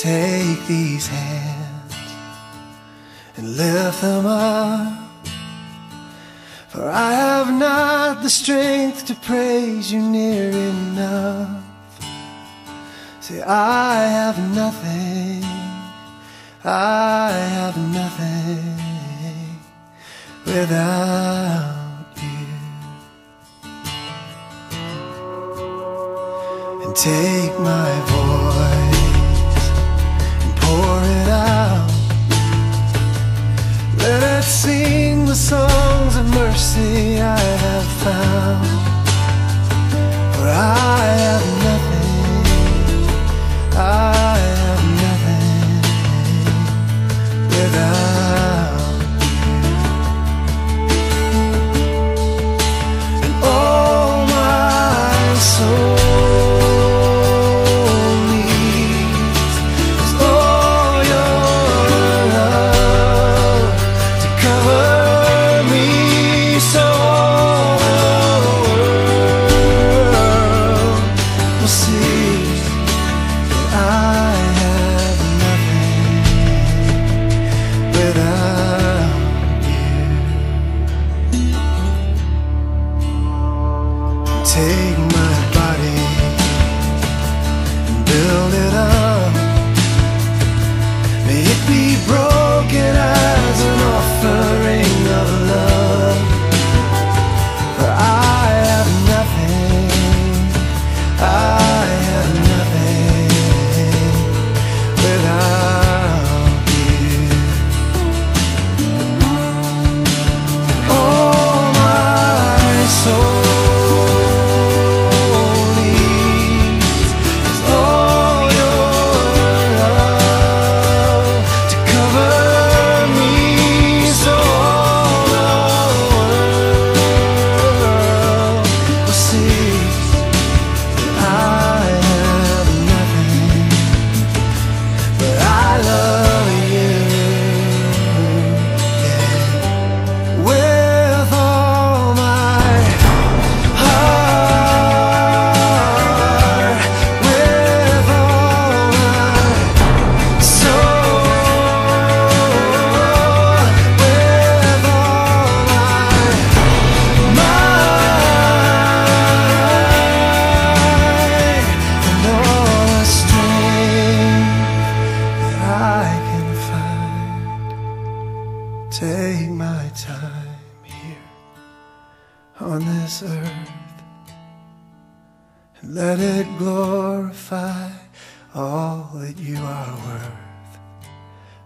Take these hands and lift them up. For I have not the strength to praise you near enough. Say, I have nothing, I have nothing without you. And take my voice sing the songs of mercy I have found. Take take my time here on this earth and let it glorify all that you are worth.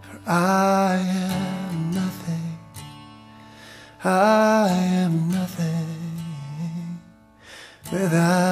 For I am nothing, I am nothing without.